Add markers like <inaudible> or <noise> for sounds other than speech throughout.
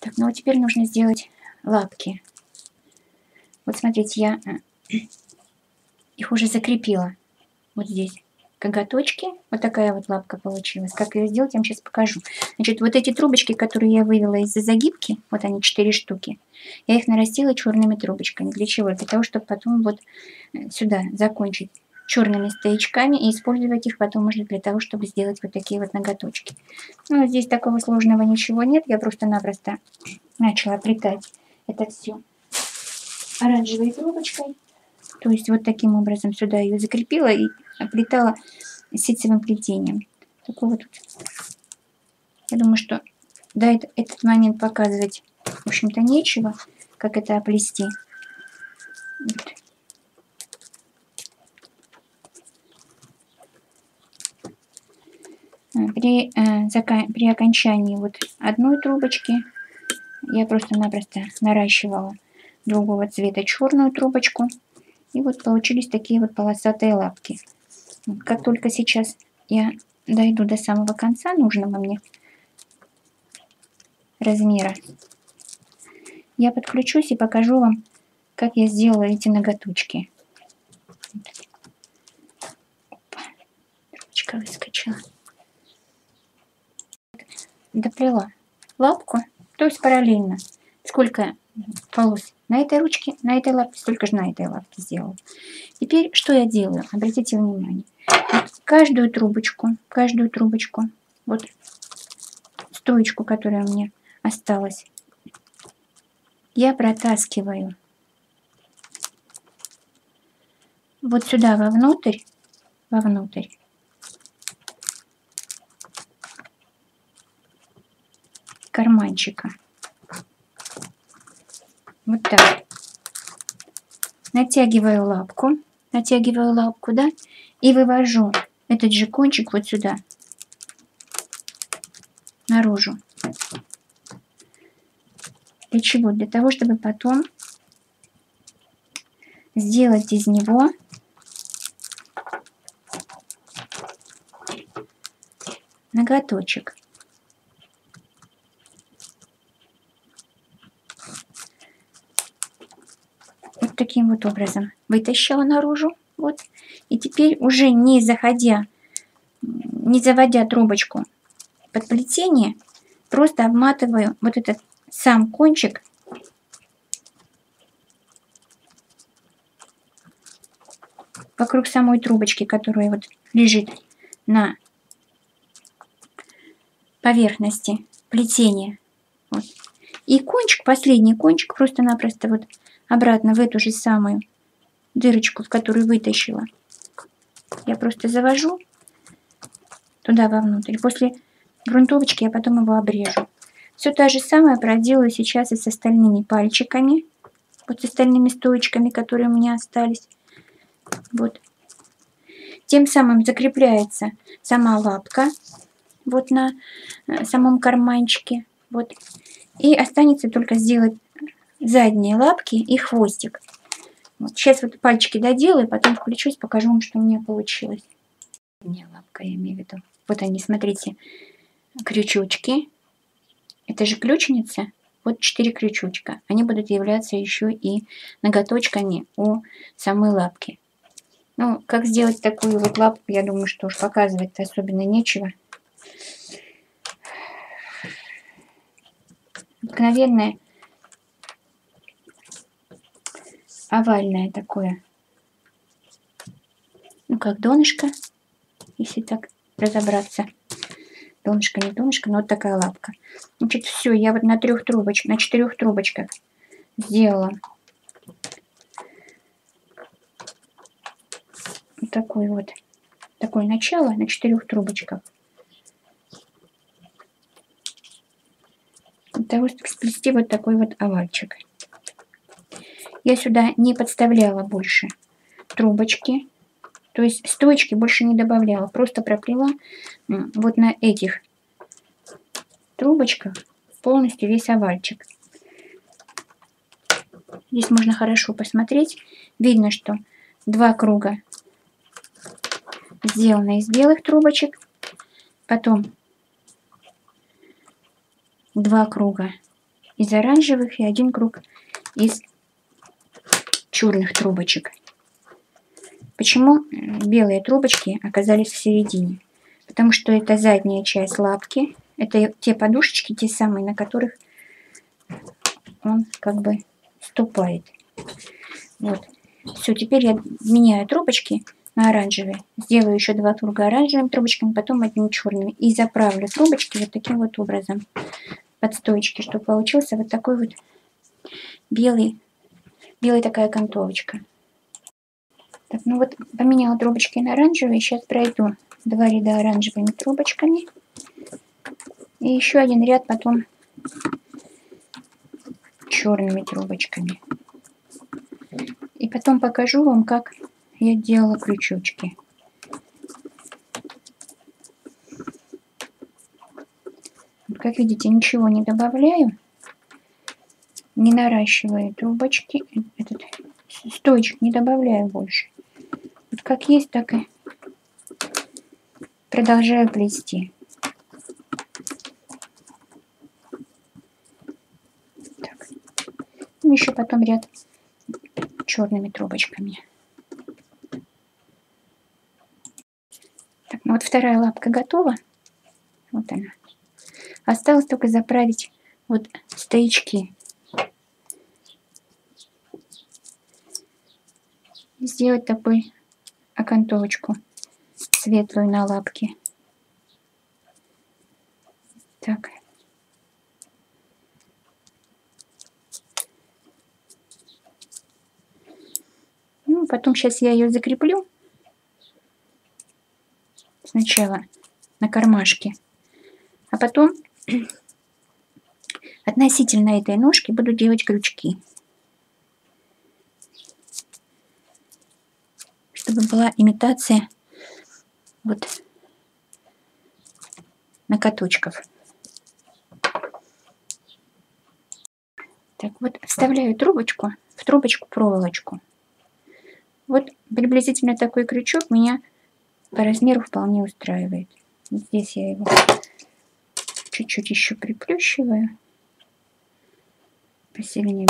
Так, ну а теперь нужно сделать лапки. Вот смотрите, я э, их уже закрепила вот здесь коготочки. Вот такая вот лапка получилась. Как ее сделать, я вам сейчас покажу. Значит, вот эти трубочки, которые я вывела из-за загибки, вот они, 4 штуки, я их нарастила черными трубочками. Для чего? Для того, чтобы потом вот э, сюда закончить черными стоячками и использовать их потом можно для того, чтобы сделать вот такие вот ноготочки. Ну, здесь такого сложного ничего нет, я просто-напросто начала плетать это все оранжевой трубочкой. То есть вот таким образом сюда ее закрепила и оплетала ситцевым плетением. Такого тут, я думаю, что до этот момент показывать, в общем-то, нечего, как это оплести. Вот. При, э, при окончании вот одной трубочки я просто-напросто наращивала другого цвета черную трубочку. И вот получились такие вот полосатые лапки. Как только сейчас я дойду до самого конца нужного мне размера, я подключусь и покажу вам, как я сделала эти ноготочки. Опа, трубочка выскочила доплела лапку, то есть параллельно. Сколько полос на этой ручке, на этой лапке, столько же на этой лапке сделала. Теперь что я делаю? Обратите внимание. Вот каждую трубочку, каждую трубочку, вот стоечку, которая у меня осталась, я протаскиваю вот сюда вовнутрь, вовнутрь. Карманчика. Вот так. Натягиваю лапку, натягиваю лапку, да, и вывожу этот же кончик вот сюда, наружу. Для чего? Для того, чтобы потом сделать из него ноготочек. Таким вот образом вытащила наружу. Вот. И теперь уже не заходя, не заводя трубочку под плетение, просто обматываю вот этот сам кончик вокруг самой трубочки, которая вот лежит на поверхности плетения. Вот. И кончик, последний кончик, просто-напросто вот обратно в эту же самую дырочку, в которую вытащила. Я просто завожу туда вовнутрь. После грунтовочки я потом его обрежу. Все то же самое проделаю сейчас и с остальными пальчиками. Вот с остальными стоечками, которые у меня остались. Вот. Тем самым закрепляется сама лапка. Вот на э, самом карманчике. Вот. И останется только сделать задние лапки и хвостик. Вот сейчас вот пальчики доделаю, потом включусь, покажу вам, что у меня получилось. Не лапка, я имею в виду. Вот они, смотрите, крючочки. Это же ключница. Вот 4 крючочка. Они будут являться еще и ноготочками у самой лапки. Ну, как сделать такую вот лапку, я думаю, что уж показывать особенно нечего. Обыкновенная овальное такое. Ну, как донышко, если так разобраться. Донышко, не донышко, но вот такая лапка. Значит, все, я вот на трех трубочках, на четырех трубочках сделала. Вот такой вот, такое начало на четырех трубочках. Для того, чтобы сплести вот такой вот овальчик я сюда не подставляла больше трубочки. То есть стоечки больше не добавляла. Просто проплела вот на этих трубочках полностью весь овальчик. Здесь можно хорошо посмотреть. Видно, что два круга сделаны из белых трубочек. Потом два круга из оранжевых и один круг из черных трубочек. Почему белые трубочки оказались в середине? Потому что это задняя часть лапки. Это те подушечки, те самые, на которых он как бы ступает. Вот. Все, теперь я меняю трубочки на оранжевые. Сделаю еще два круга оранжевыми трубочками, потом одним черными. И заправлю трубочки вот таким вот образом под стоечки, чтобы получился вот такой вот белый, белая такая окантовочка. Так, ну вот поменяла трубочки на оранжевые. Сейчас пройду два ряда оранжевыми трубочками. И еще один ряд потом черными трубочками. И потом покажу вам, как я делала крючочки. Как видите, ничего не добавляю, не наращиваю трубочки, этот стоечек не добавляю больше. Вот как есть, так и продолжаю плести. Так. Еще потом ряд черными трубочками. Так, ну вот вторая лапка готова. Вот она. Осталось только заправить вот стоячки. Сделать такой окантовочку светлую на лапке. Так. Ну, потом сейчас я ее закреплю. Сначала на кармашке. А потом <clears throat> относительно этой ножки буду делать крючки. Чтобы была имитация вот накаточков. Так, вот вставляю трубочку, в трубочку проволочку. Вот приблизительно такой крючок меня по размеру вполне устраивает. Здесь я его чуть-чуть еще приплющиваю. Посильнее.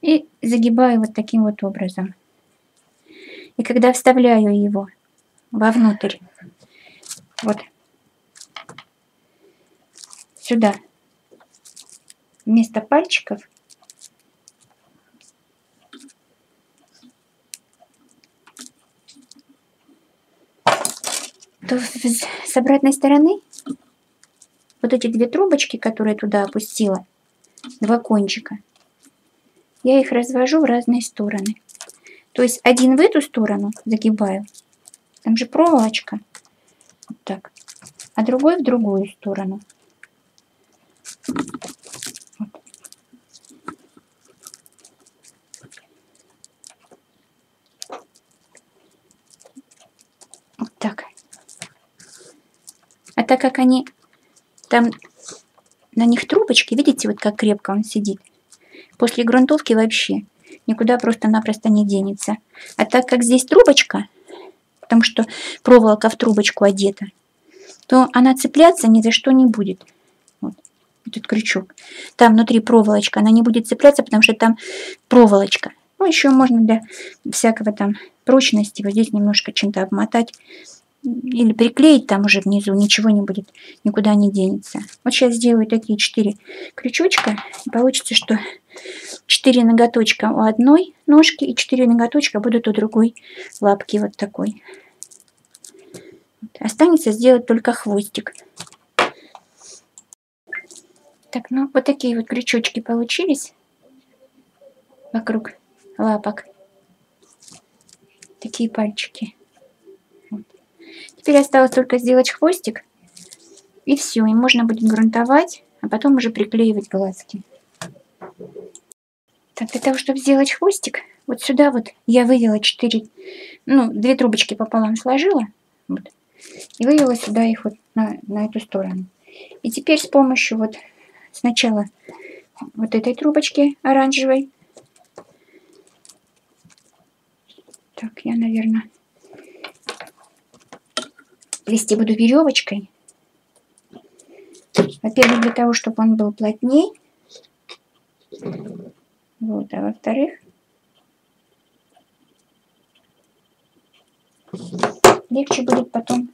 И загибаю вот таким вот образом. И когда вставляю его вовнутрь, вот сюда, вместо пальчиков, то с обратной стороны вот эти две трубочки, которые туда опустила, два кончика, я их развожу в разные стороны. То есть один в эту сторону загибаю, там же проволочка, вот так, а другой в другую сторону. Вот. вот так. А так как они там на них трубочки, видите, вот как крепко он сидит. После грунтовки вообще никуда просто-напросто не денется. А так как здесь трубочка, потому что проволока в трубочку одета, то она цепляться ни за что не будет. Вот этот крючок. Там внутри проволочка, она не будет цепляться, потому что там проволочка. Ну, еще можно для всякого там прочности вот здесь немножко чем-то обмотать или приклеить там уже внизу, ничего не будет, никуда не денется. Вот сейчас сделаю такие четыре крючочка, и получится, что четыре ноготочка у одной ножки и четыре ноготочка будут у другой лапки вот такой. Останется сделать только хвостик. Так, ну вот такие вот крючочки получились вокруг лапок. Такие пальчики. Теперь осталось только сделать хвостик. И все, и можно будет грунтовать, а потом уже приклеивать глазки. Так, для того, чтобы сделать хвостик, вот сюда вот я вывела 4, ну, две трубочки пополам сложила. Вот, и вывела сюда их вот на, на эту сторону. И теперь с помощью вот сначала вот этой трубочки оранжевой. Так, я, наверное, плести буду веревочкой. Во-первых, для того, чтобы он был плотней. Вот, а во-вторых, легче будет потом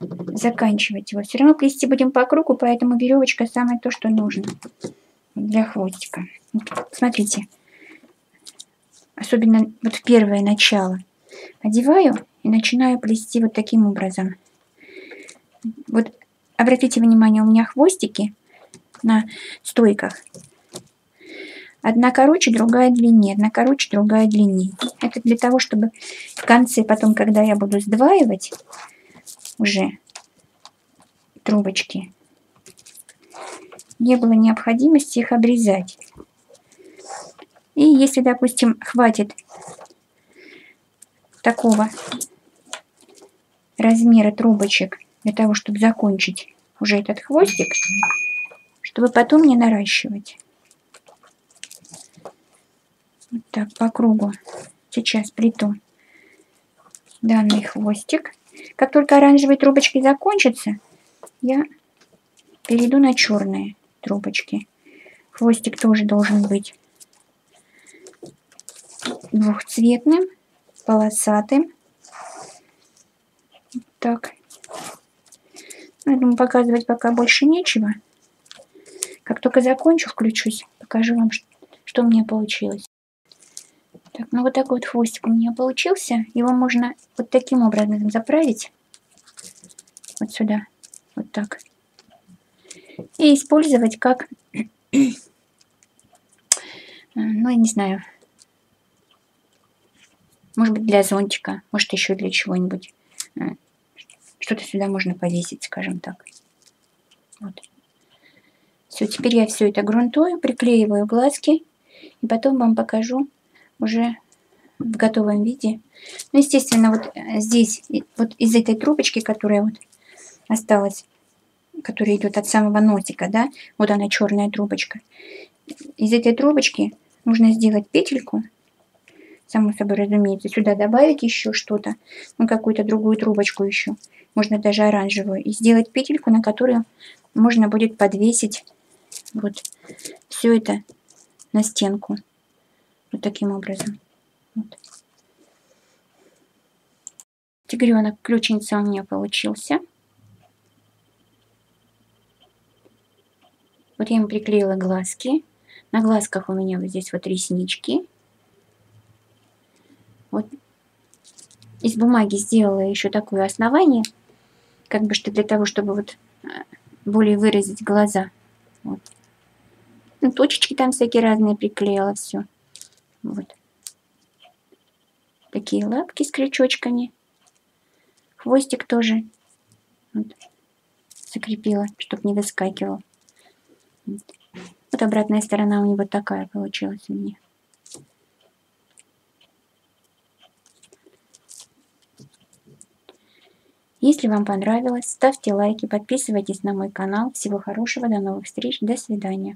заканчивать его. Все равно плести будем по кругу, поэтому веревочка самое то, что нужно для хвостика. смотрите, особенно вот в первое начало. Одеваю и начинаю плести вот таким образом. Вот обратите внимание, у меня хвостики на стойках. Одна короче, другая длиннее. Одна короче, другая длиннее. Это для того, чтобы в конце, потом, когда я буду сдваивать уже трубочки, не было необходимости их обрезать. И если, допустим, хватит такого размера трубочек для того, чтобы закончить уже этот хвостик, чтобы потом не наращивать. Вот так по кругу сейчас плиту данный хвостик. Как только оранжевые трубочки закончатся, я перейду на черные трубочки. Хвостик тоже должен быть двухцветным, полосатым. Так. Ну, я думаю, показывать пока больше нечего. Только закончу, включусь, покажу вам, что у меня получилось. Так, ну вот такой вот хвостик у меня получился. Его можно вот таким образом заправить. Вот сюда. Вот так. И использовать как, <clears throat> ну, я не знаю, может быть, для зонтика, может, еще для чего-нибудь. Э, что-то сюда можно повесить, скажем так. Вот. Все, теперь я все это грунтую, приклеиваю глазки. И потом вам покажу уже в готовом виде. Ну, естественно, вот э, здесь, вот из этой трубочки, которая вот осталась, которая идет от самого носика, да, вот она черная трубочка. Из этой трубочки нужно сделать петельку само собой разумеется, сюда добавить еще что-то, ну какую-то другую трубочку еще, можно даже оранжевую, и сделать петельку, на которую можно будет подвесить вот все это на стенку, вот таким образом. Вот. Тигренок ключница у меня получился. Вот я им приклеила глазки. На глазках у меня вот здесь вот реснички. Вот из бумаги сделала еще такое основание, как бы что для того, чтобы вот э, более выразить глаза. Вот. Ну, точечки там всякие разные приклеила, все. Вот. Такие лапки с крючочками. Хвостик тоже вот. закрепила, чтобы не выскакивал. Вот. вот обратная сторона у него такая получилась у меня. Если вам понравилось, ставьте лайки, подписывайтесь на мой канал. Всего хорошего, до новых встреч, до свидания.